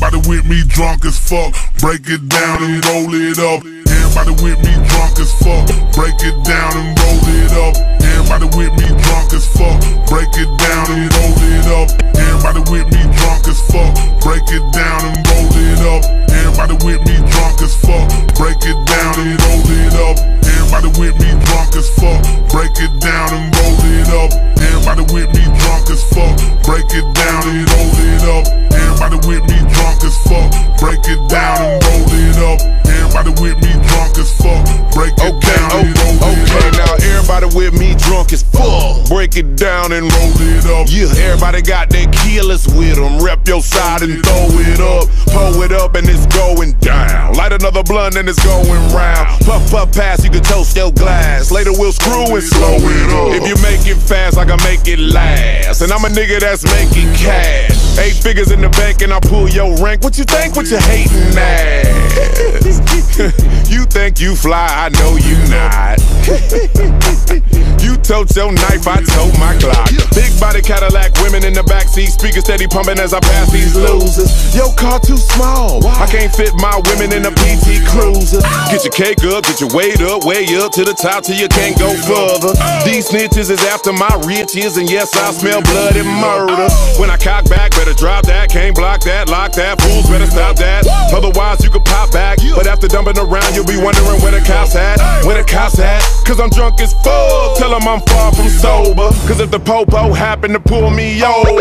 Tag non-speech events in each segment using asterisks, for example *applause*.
Everybody with me drunk as fuck. Break it down and roll it up. Everybody with me drunk as fuck. Break it down and roll it up. Everybody with me drunk as fuck. Break it down and roll it up. Everybody with me drunk as fuck. Break it down and roll it up. Everybody with me drunk as fuck. Break it down and roll it up. Everybody with me drunk as fuck. Break it down and roll it up. Everybody with me drunk as fuck. Break it down with me drunk as fuck. Break it Okay, down okay, Break it down and roll it up. Yeah, everybody got their killers with them. Rep your side and throw it up. Pull it up and it's going down. Light another blunt and it's going round. Puff, puff, pass, you can toast your glass. Later we'll screw and slow it up. If you make it fast, I can make it last. And I'm a nigga that's making cash. Eight figures in the bank and I pull your rank. What you think? What you hating ass? *laughs* you think you fly? I know you not. *laughs* your knife, I tote my Glock. Big body Cadillac, women in the backseat, speakers steady pumping as I pass these losers. Your car too small, I can't fit my women in a PT Cruiser. Get your cake up, get your weight up, way up to the top till you can't go further. These snitches is after my riches, and yes, I smell blood and murder. When I cock back, better drop that, can't block that, lock that, fools better stop that. Otherwise, you could pop back, but after dumping around, you'll be wondering where the cops at, where the cops at. Cause I'm drunk as fuck, tell 'em I'm far from sober. Cause if the popo happened to pull me over,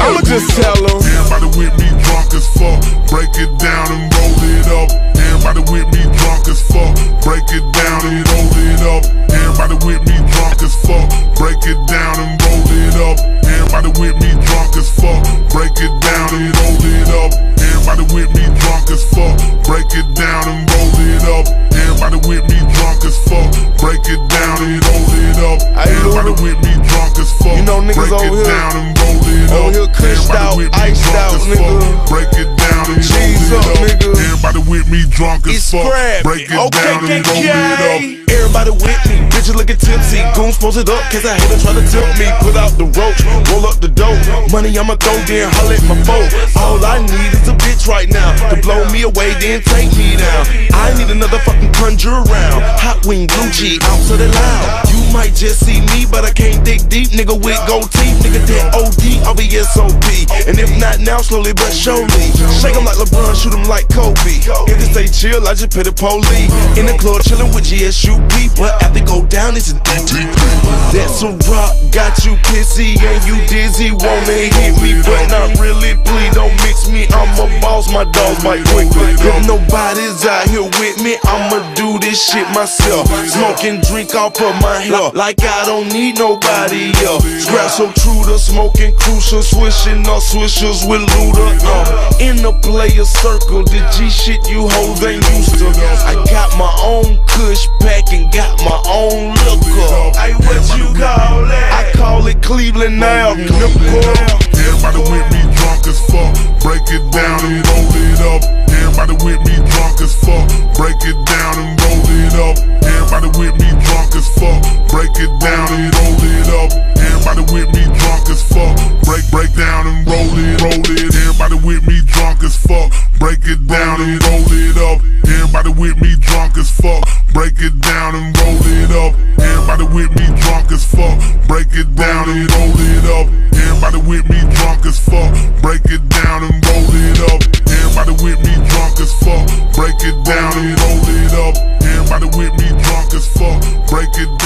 I'ma just tell 'em. Everybody with me drunk as fuck. Break it down and roll it up. Everybody with me drunk as fuck. Break it down and roll it up. Everybody with me drunk as fuck. Break it down and roll it up. Everybody with me drunk as fuck. Break it down and roll it up. Everybody with me drunk as fuck. Break it down and roll it up. Everybody with me drunk as fuck. Break it down and roll it up. Everybody with me drunk as fuck. You know niggas Break over it here- down and roll it over up. here Everybody out, with me drunk out, as fuck. nigga. Break it down and roll up, it nigga. Everybody with me drunk as It's fuck. Break it Okay, down and roll it up. KK. With me, bitches looking tipsy. Goons posted up, cause I hate to try to tempt me. Put out the roach, roll up the dope. Money I'ma throw, then holler at my foe. All I need is a bitch right now to blow me away, then take me down. I need another fucking conjure around. Hot wing, blue cheese, ounce of the loud. You might just see me, but I can't dig deep. Nigga with gold teeth, nigga that OD, be SOP. And if not now, slowly but surely. Shake Shake 'em like LeBron, shoot 'em like Kobe. If they stay chill, I just pay the police. In the club, chillin' with GSUP. But after go down, it's an ETP. That's a rock, got you pissy and you dizzy. Wanna hit me, but not really. My dogs might quickly. If nobody's out here with me, I'ma do this shit myself. Smoking drink off of my hair, like I don't need nobody else. Scrap so true to smoking crucial, swishing up swishers with Luda. Uh, in the player circle, the G shit you hoes ain't used to. I got my own kush pack and got my own liquor. Hey, what you call that? I call it Cleveland now. Everybody with me drunk as fuck. Break it down and roll it up. Everybody with me drunk as fuck. Break it down and roll it up. Everybody with me drunk as fuck. Break it down and roll it up. Everybody with me drunk as fuck. Break break down and roll it, roll it. Everybody with me drunk as fuck. Break it down and roll it up. Everybody with me drunk as fuck. Break it down and roll it up. Everybody with me drunk as fuck. Break it down and roll it up. Everybody with me drunk as fuck. break it down.